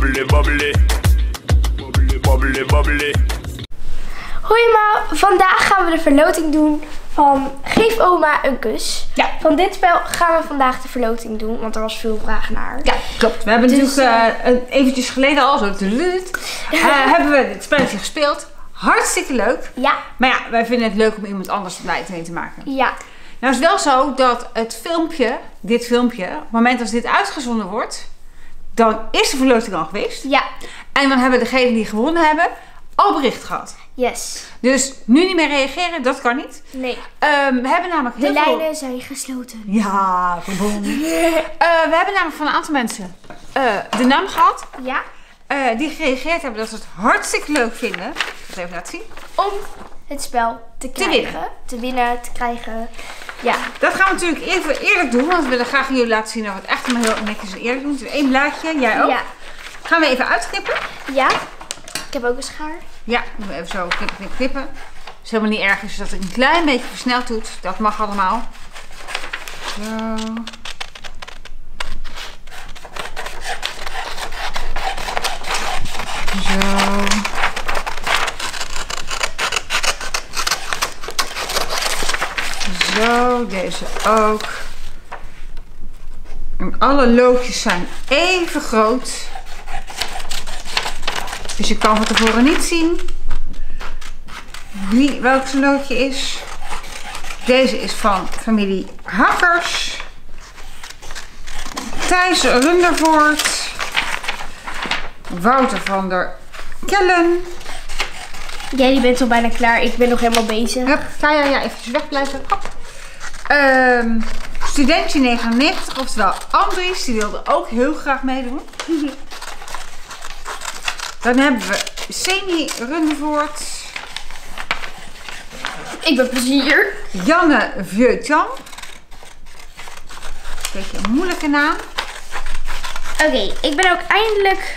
Bubbly, bubbly. Bubbly, bubbly, bubbly. Hoi ma, vandaag gaan we de verloting doen van Geef oma een kus. Ja. Van dit spel gaan we vandaag de verloting doen, want er was veel vraag naar. Ja, klopt. We hebben Dus, natuurlijk eh, een- eventjes geleden al, zo eh, hebben we dit spelletje gespeeld. Hartstikke leuk. Ja, Maar ja, wij vinden het leuk om iemand anders blij mee te maken. ja, Nou is het wel zo dat het filmpje, dit filmpje, op het moment als dit uitgezonden wordt, dan is de verloting al geweest. ja, En dan hebben degenen die gewonnen hebben al bericht gehad. yes. Dus nu niet meer reageren, dat kan niet. Nee, Ehm, we hebben namelijk heel de veel... lijnen zijn gesloten. Ja, gewoon. Eh, we hebben namelijk van een aantal mensen eh, de naam gehad. Ja, eh, die gereageerd hebben dat ze het hartstikke leuk vinden. Het even laten zien. om het spel te krijgen. winnen. Te winnen, te krijgen. Ja, Dat gaan we natuurlijk even eerlijk doen. Want we willen graag jullie laten zien dat we het echt maar heel netjes en eerlijk doen. Dus één blaadje, jij ook. ja, Gaan we even uitknippen. ja. Ik heb ook een schaar. Ja, doen we even zo knippen, knippen, knippen. Het is helemaal niet erg als je dat een klein beetje versneld doet. Dat mag allemaal. Zo. Zo. Zo, deze ook. En alle loodjes zijn even groot. Dus je kan van tevoren niet zien wie, welk zijn loodje is. Deze is van familie Hakkers. Thijs Rundervoort. Wouter van der Kellen. Jij bent al bijna klaar. Ik ben nog helemaal bezig. Hup, ga ja, ja, eventjes wegblijven. Hop. Ehm, studentje 99, oftewel Andries, die wilde ook heel graag meedoen. Dan hebben we Semi Rundervoort. Ik ben plezier. Janne Vieutan. Beetje een moeilijke naam. Oké, ik ben ook eindelijk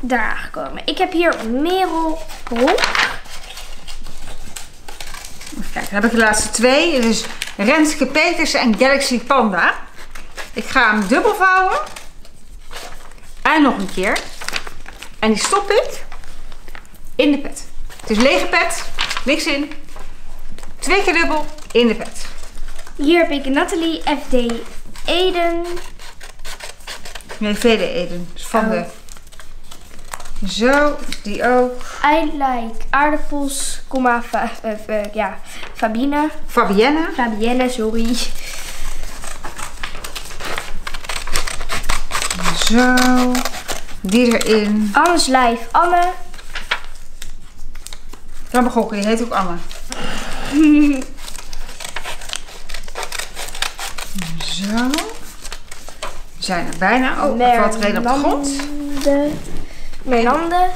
daar aangekomen. Ik heb hier Merel Bronk. Even kijken, dan heb ik de laatste twee. Is Renske Petersen en Galaxy Panda. Ik ga hem dubbel vouwen. En nog een keer. En die stop ik in de pet. Het is lege pet, niks in. Twee keer dubbel in de pet. Hier heb ik Nathalie FD Eden. Nee, Vede Eden. Van Oh. de... Zo, die ook. I like aardappels, comma, fa- eh, eh, ja, Fabine. Fabienne. Fabienne, sorry. Zo. Die erin. Anne's Life, Anne. Me gokken, die heet ook Anne. Zo. We zijn er bijna. Oh, er valt er een op de grond. Merlande. Merlande.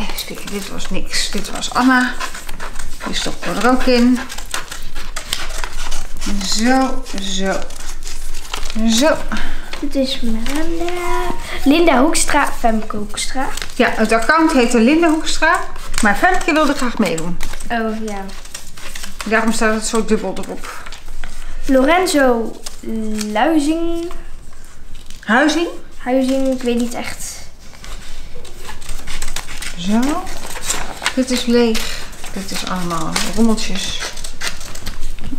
Even spieken, dit was niks. Dit was Anna. Die we er ook in. Zo, zo. Zo. Dit is Miranda. Linda Hoekstra, Femke Hoekstra. Ja, het account heette Linde Hoekstra. Maar Femke wilde graag meedoen. Oh ja. Daarom staat het zo dubbel erop. Lorenzo Luizing. Huizing. Huizing, ik weet niet echt. Zo. Dit is leeg. Dit is allemaal rommeltjes.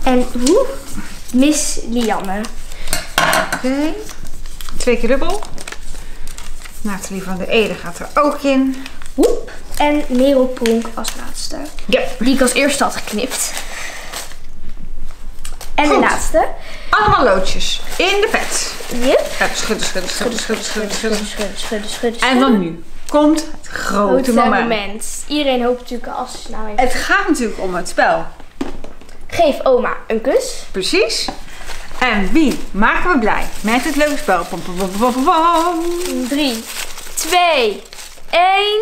En hoe? Miss Lianne. Oké. Twee keer dubbel. Nathalie van der Ede gaat er ook in. Woep. En Merel Pronk als laatste. Ja. Die ik als eerste had geknipt. En de laatste. Allemaal loodjes. In de pet. Yep. Even schudden, schudden, schudden, schudden, schudden, schudden. schudden, schudden, schudden. En dan nu komt het grote moment. moment. Iedereen hoopt natuurlijk als ze nou even... Het gaat natuurlijk om het spel. Geef oma een kus. Precies. En wie maken we blij met het leuke spel? Pom, pom, pom. 3, 2, 1.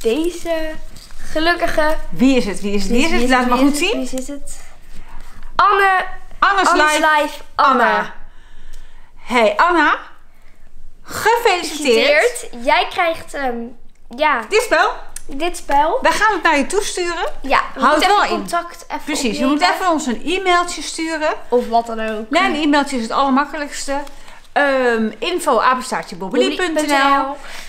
Deze gelukkige. Wie is het? Wie is het? Wie is het? Laat het maar goed zien. Wie is het? Anne. Anna's Anne's live. live. Anna. Anna. Hey Anna. Gefeliciteerd. Jij krijgt ehm, ja, Dit spel, dit spel. wij gaan het naar je toesturen. Ja, we Houd moeten wel even in. contact even Precies, je moet even ons een e-mailtje sturen. Of wat dan ook. Nee, een e-mailtje is het allermakkelijkste. ehm info.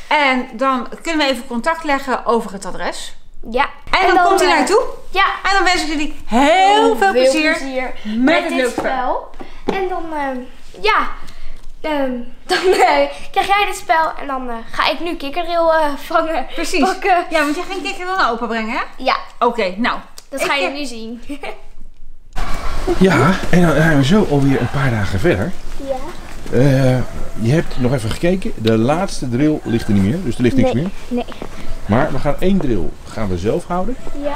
En dan kunnen we even contact leggen over het adres. Ja. En, dan, komt hij eh, naar je toe. Ja. En dan wens ik jullie heel veel plezier. met, het dit spel. En dan, ehm, ja, ehm, dan eh, krijg jij dit spel en dan eh, ga ik nu kikkerdril eh vangen. Precies. Pakken. Ja, want jij ging kikker dan openbrengen, hè? Ja, Oké, nou. dat ga je nu zien. Ja, en dan zijn we zo alweer een paar dagen verder. ja. Eh, je hebt nog even gekeken. De laatste drill ligt er niet meer, dus er ligt niks Nee. meer. Nee. Maar we gaan één drill gaan we zelf houden. Ja.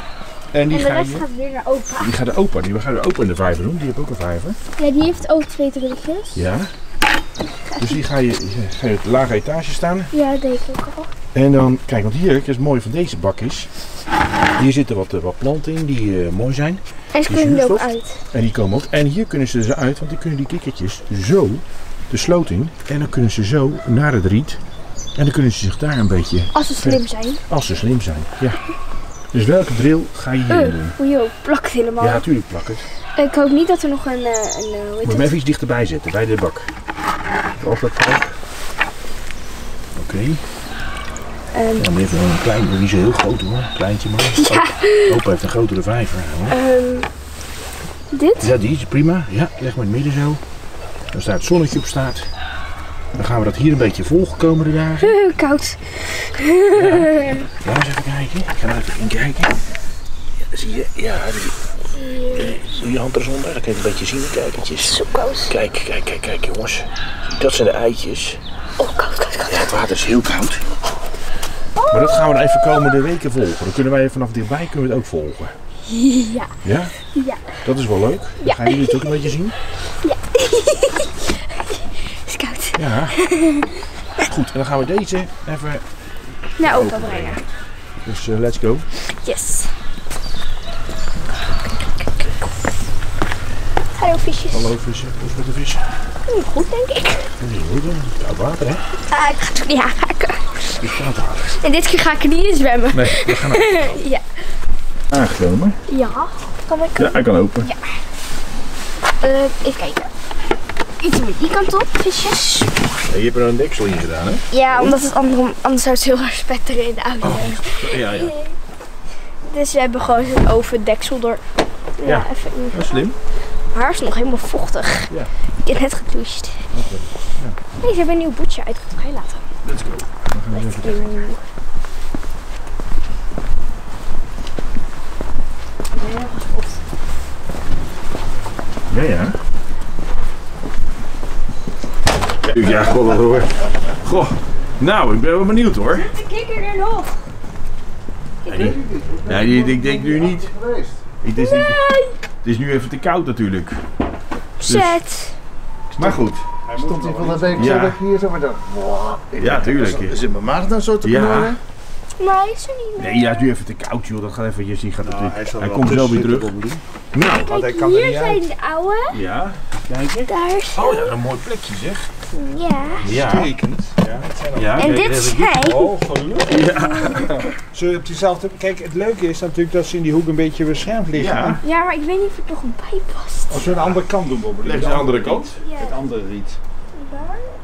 En die, En de ga rest je, gaat weer naar opa. die gaat de opa. Die, we gaan de opa in de vijver doen. Die heeft ook een vijver. Ja, die heeft ook twee drilletjes. Ja. Dus die ga je, ga je op de lage etage staan. Ja, dat deed ik ook al. En dan, kijk, want hier, het mooie van deze bak is. Hier zitten wat, eh, wat planten in die eh, mooi zijn. En ze Die kunnen er ook uit. En die komen ook. En hier kunnen ze ze uit, want die kunnen die kikkertjes zo de sloot in. En dan kunnen ze zo naar het riet. En dan kunnen ze zich daar een beetje, Als ze slim zijn. als ze slim zijn. Ja. Dus welke drill ga je hier Uh, doen? hoe je ook plakt helemaal. Ja, natuurlijk plak het. Ik hoop niet dat er nog een, eh, een eh, Moet je hem even iets dichterbij zetten, bij de bak. Zoals dat valt. Oké. Ehm, Dan even een klein, niet zo heel groot hoor. Een kleintje maar. Ja. Opa heeft een grotere vijver. Hoor. Ehm, dit? Ja, die is prima. Ja, leg maar in het midden zo. Als daar het zonnetje op staat. Dan gaan we dat hier een beetje volgen komende dagen. Uh, koud. Laat eens even kijken. Ik ga er even in kijken. Ja, zie je? Ja, die, doe je hand er zonder. Dan kan je een beetje zien, de kijkertjes. Zo koud. Kijk, kijk, kijk, kijk jongens. Dat zijn de eitjes. Oh, koud, koud, koud. Ja, het water is heel koud. Maar dat gaan we dan even komende weken volgen. Dan kunnen wij vanaf dichtbij kunnen we het ook volgen. Ja. Ja? Ja. Dat is wel leuk. Dan Ja. gaan jullie het ook een beetje zien. is koud. Ja. Goed, en dan gaan we deze even... Naar opa brengen. Dus eh, let's go. Yes. Hallo visjes. Hallo vissen. Hoe is het met de vissen? Hm, Goed denk ik. Heel goed, hè? Koud water, hè? Ah, ik ga het toch niet aanraken. Het is koud water. En dit keer ga ik er niet in zwemmen. Nee, we gaan ook Ja. aangekomen. Ja. Kan ik? Ja, hij kan open. Eh, even kijken. Iets meer die kant op, visjes. Ja, je hebt er een deksel in gedaan, hè? Ja, omdat het andere, anders zou het heel erg spetteren in de auto. Ja, ja. Dus we hebben gewoon zo'n ovendeksel door. Ja, Ja. even in. Dat is slim. Mijn haar is nog helemaal vochtig. Ja. Ik heb net gedoucht. Nee, ze hebben een nieuw boetje. Ga je laten. Let's go. Dan gaan we eens even kijken. Ja, ja. Ja, goh, dat hoor. Goh. Nou, ik ben wel benieuwd hoor. De kikker er nog. Nee, die, nee, die, ik denk nu niet. Het is, niet, het is nu even te koud natuurlijk. Zet. Maar goed. Stond hij van de week Ja. zo dat ik hier zo maar wow. Ja, tuurlijk. Is in mijn maag dan zo te Ja. knorren? Nee, is er niet meer. Nee, ja, het is nu even te koud joh. Dat gaat even, je ziet, gaat Nou, hij, hij hij wel komt zo weer terug. Nou, Want hij Kijk, kan er hier zijn de oude. ja. Kijken. Daar is Oh, dat is een mooi plekje zeg. Ja. Ja. Ja, het zijn al- ja En kijk, dit even- zijn. Oh, gelukkig. Ja. Zo op diezelfde... Kijk, het leuke is natuurlijk dat ze in die hoek een beetje beschermd liggen. Ja. Ja, maar ik weet niet of het nog bij past. Als we aan de andere kant doen, Bobbel. Leg eens aan de andere kant. Ja. Het andere riet. Daar?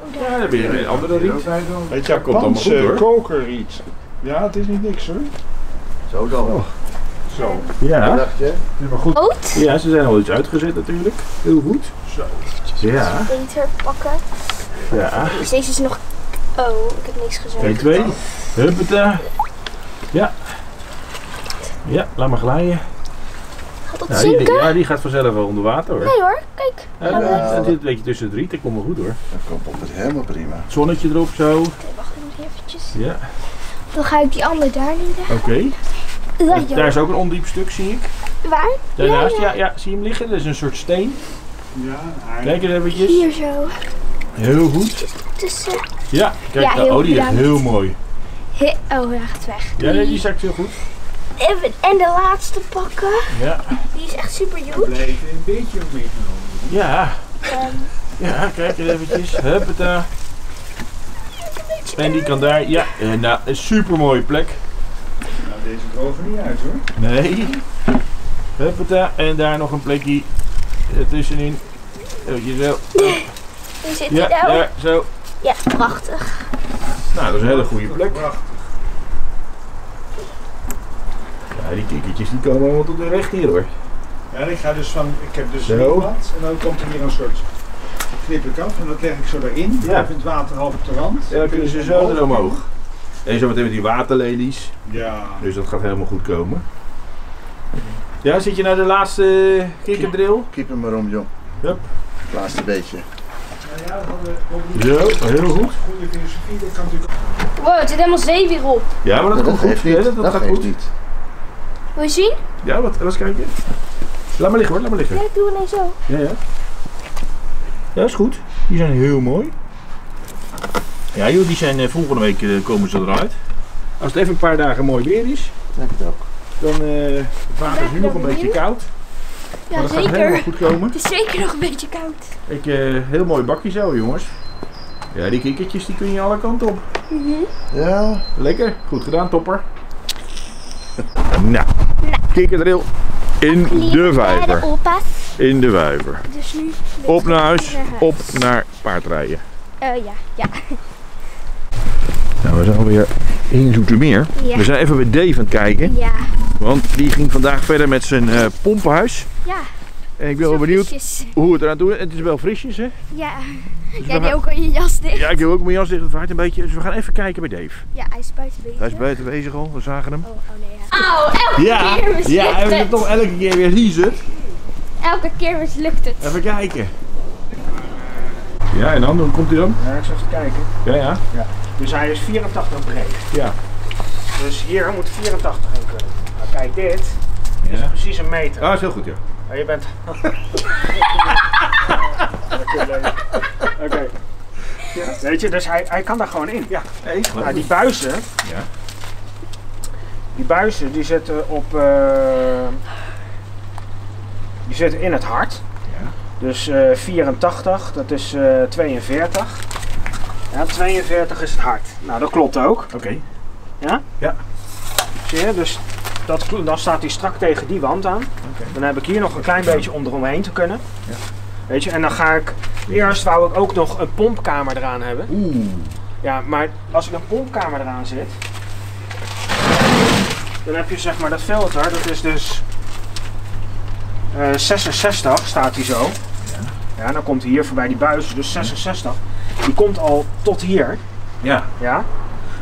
Oh, daar. Ja, dan ben je een andere riet. Het Ja, komt allemaal goed, hoor. kokerriet. Ja, het is niet niks hoor. Zo dan. Zo. Ja. Dacht je? Ja, maar goed. Oud. Ja, ze zijn al iets uitgezet natuurlijk. Heel goed. Zo. Ja. Beter pakken. Ja. Dus deze is nog... Oh, ik heb niks gezegd. 1, 2. Huppata. Ja. Ja, laat maar glijden. Gaat dat Ja die, zinken? ja, die gaat vanzelf wel onder water hoor. Nee hoor, kijk. Ja, dat- dat zit een beetje tussen het riet, dat komt wel goed hoor. Dat komt op het helemaal prima. Het zonnetje erop zo. Oké, wacht nog eventjes. Ja, Dan ga ik die andere daar neerleggen. oké. Ja, Daar is ook een ondiep stuk zie ik. Waar? Daarnaast, Ja, ja, ja. ja, zie je hem liggen? Dat is een soort steen. Ja, hij- Kijk eens eventjes. Hier zo. Heel goed. Tussen. Ja, kijk, Ja, heel oh die is heel mooi. He oh, hij gaat weg. Ja, nee, die zakt heel goed. Even, en de laatste pakken. Ja, Die is echt super huge. bleef een beetje meegenomen. ja, Ehm, ja, kijk eens eventjes. Huppata. En die kan daar, ja, eh, nou, een super mooie plek. Nou, deze drogen niet uit hoor. Nee. Huppata. En daar nog een plekje ertussenin. Eventjes zo. Hier zit Ja, hij nou. ja, zo. Ja, prachtig. Nou, dat is een hele goede plek. Ja, die kikkertjes die komen allemaal tot de recht hier hoor. Ja, ik ga dus van, ik heb dus Zo. een blad en dan komt er hier een soort knip ik af en dat leg ik zo daarin. Ja. Even het water half op de rand. Ja, dan kunnen ze zo er omhoog. En zo meteen met die waterlelies. Ja. Dus dat gaat helemaal goed komen. Ja, zit je naar de laatste kikkerdrill? Keep hem maar om, jong. Hup. Laatste beetje. Nou ja, dat hadden we Zo, heel goed. goede filosofie, dat kan natuurlijk Wow, het zit helemaal zee weer op. Ja, maar dat dat komt goed. niet. dat, Dat, dat gaat goed. niet. Wil je zien? Ja, wat? Eens kijken. Laat maar liggen hoor, laat maar liggen. Ja, ik doe alleen zo. Ja, ja. Ja, is goed. Die zijn heel mooi. Ja joh, die zijn eh, volgende week eh, komen ze eruit. Als het even een paar dagen mooi weer is, Denk het ook. dan eh het water is nu nog een beetje koud. Ja, maar dat gaat helemaal zeker. goed komen. Het is zeker nog een beetje koud. Ik, eh, heel mooi bakje zo jongens. Ja, die kikkertjes die kun je alle kanten op. Ja, Lekker, goed gedaan topper. Nou, kikkerdril in de vijver. In de vijver. Dus nu... Op naar huis, op naar paardrijden. Eh, ja, ja. We zijn alweer in Zoetermeer. Ja. We zijn even bij Dave aan het kijken. Ja. Want die ging vandaag verder met zijn eh, pompenhuis. Ja. En ik ben wel benieuwd Frisjes. hoe het eraan toe is. Het is wel frisjes, hè? Ja. Dus Jij gaan- ook al je jas dicht. Ja, ik heb ook mijn jas dicht. Het waait een beetje. Dus we gaan even kijken bij Dave. Ja, hij is buiten bezig. Hij is buiten bezig al. We zagen hem. Oh, oh nee. Ja. Auw, elke Ja, keer mislukt ja, het. het toch elke keer weer het. Elke keer mislukt het. Even kijken. Ja, en dan? Hoe komt hij dan? Ja, ik zal even kijken. Ja, ja. Dus hij is 84 breed. Ja. Dus hier moet 84 in kunnen. Nou kijk, dit is ja. precies een meter. Ah, is heel goed, ja. Maar je bent... Oké. Weet je, dus hij, hij kan daar gewoon in. Ja. Hey, Nou, die buizen, Ja. die buizen die zitten op... eh, die zitten in het hart. Ja. Dus eh 84, dat is eh 42. Ja, 42 is het hart. Nou, dat klopt ook. Oké. Zie je? Dus dat, dan staat hij strak tegen die wand aan. Dan heb ik hier nog een klein beetje om eromheen te kunnen. Ja. Weet je, en dan ga ik... Eerst wou ik ook nog een pompkamer eraan hebben. Oeh. Ja, maar als ik een pompkamer eraan zit... Dan heb je zeg maar dat filter, dat is dus... eh 66 staat hij zo. Ja. ja, dan komt hij hier voorbij die buis, dus 66. Die komt al tot hier. Ja. Ja.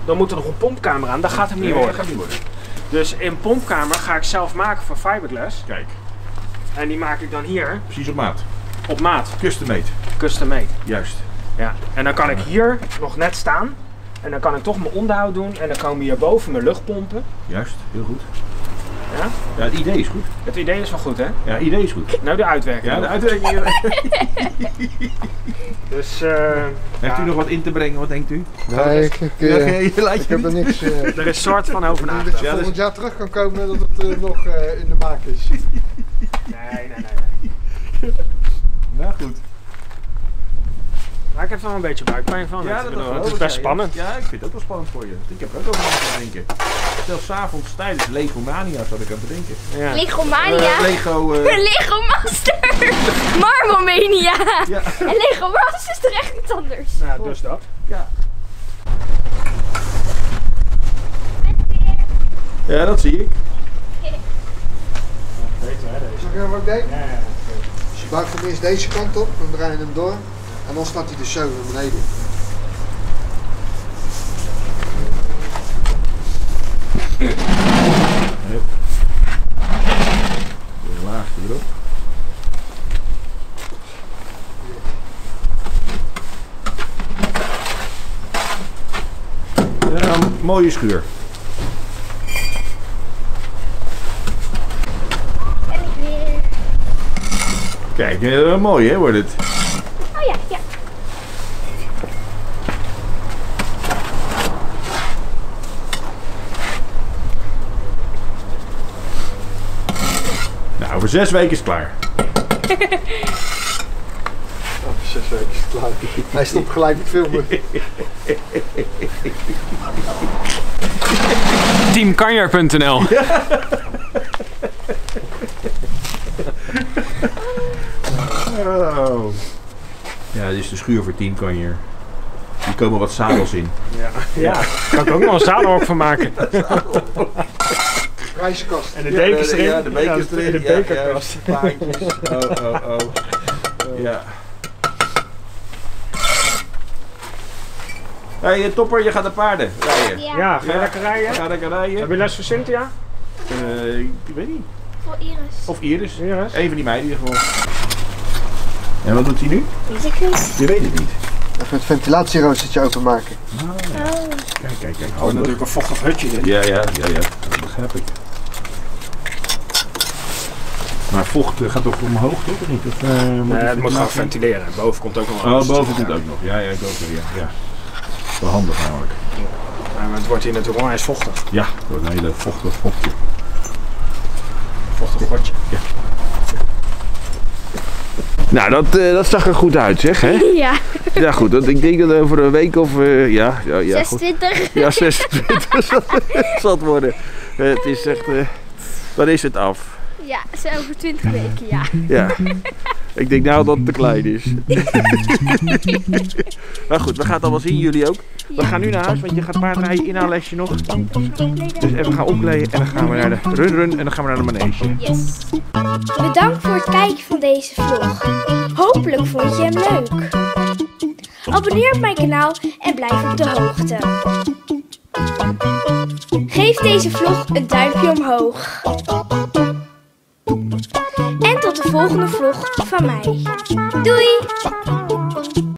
Dan moet er nog een pompkamer aan, dat gaat hem niet worden. gaat niet worden. Dus in pompkamer ga ik zelf maken van fiberglass. Kijk, En die maak ik dan hier precies op maat. op maat, Custom made. custom made. Juist. Ja. En dan kan ik hier nog net staan. En dan kan ik toch mijn onderhoud doen. En dan komen hierboven mijn luchtpompen. Juist, heel goed. Ja? Ja, het idee is goed. Het idee is wel goed, hè? Ja, het idee is goed. Nou, de uitwerking. Ja, de uitwerking. Dus eh, Heeft u nog wat in te brengen, wat denkt u? Nee, ik, ik, Ja, eh, je laat ik je heb er niks. eh, er is soort van over denk dat nagedacht. je Ja, volgend dus- jaar terug kan komen dat het eh, nog eh, in de maak is. Nee, nee, nee. nee. Nou goed. Maar ik heb er wel een beetje buikpijn van. Ja, Ik dat, is best spannend. Ja, ik vind het ook wel spannend voor je. Ik heb er ook over na te denken. Zelfs s'avonds tijdens Lego Mania zat ik aan te denken. Ja. Lego Eh, Mania. Lego... eh, Lego Master. Marvel Mania. ja. En Lego Master is toch echt iets anders. Nou, dus dat. ja, dat zie ik. Zal ik even wat ik deed? Dus je buigt hem eerst deze kant op, dan draai je hem door. En dan staat hij dus zo naar beneden. Erop. Ja, een mooie schuur. En ik weer. Kijk, eh, mooi hè wordt het. Oh ja, ja. Nou, over zes weken is het klaar. Over zes weken is het klaar. Hij stopt gelijk met filmen. Teamkanjer.nl Oh. Ja, Ja, dus de schuur voor 10 kan je. Hier komen wat zadels in. Ja, ja. kan ik ook nog een zadelhok van maken. Prijzenkast. En de dekens erin. Ja, de bekers erin. De bekerkast. ja. Oh, oh, oh. Ja. Hé, hey, Topper, je gaat de paarden rijden. Ja, Ja, ga je lekker rijden? Ga lekker Heb rijden. je les van Cynthia? Eh, ik weet niet. voor Iris. Of Iris. Iris? Een van die meiden in ieder geval. En wat doet hij nu? Weet ik niet. Je weet het niet. Even het ventilatieroostertje openmaken. Oh. Kijk, kijk, kijk. Oh, natuurlijk een vochtig hutje dit. Ja, ja, ja, ja. Dat begrijp ik. Maar vocht eh, gaat toch omhoog, toch? Of niet? Of, eh, moet Nee, het het moet gewoon ventilatie? ventileren. Boven komt ook nog Oh, boven komt ook nog. Ja, ja, ik ook nog. Ja, ja. Wel handig namelijk. Ja, maar het wordt hier natuurlijk onwijs vochtig. Ja, door een hele vochtig vochtje. Vochtig potje. Nou, dat, eh, dat zag er goed uit, zeg, hè? Ja, Ja, goed. Dat, ik denk dat over een week of... eh, ja, ja, ja, goed. 26. Ja, 26 zal, het worden. Eh, het is echt... eh dan is het af. Ja, zo over 20 weken, ja. Ja. Ik denk nou dat het te klein is. maar goed, we gaan het allemaal zien, jullie ook. We gaan nu naar huis, want je gaat paardrijden inhaallesje nog. Dus even gaan omkleden en dan gaan we naar de run run en dan gaan we naar de manege. Yes. Bedankt voor het kijken van deze vlog. Hopelijk vond je hem leuk. Abonneer op mijn kanaal en blijf op de hoogte. Geef deze vlog een duimpje omhoog. En tot de volgende vlog van mij. Doei!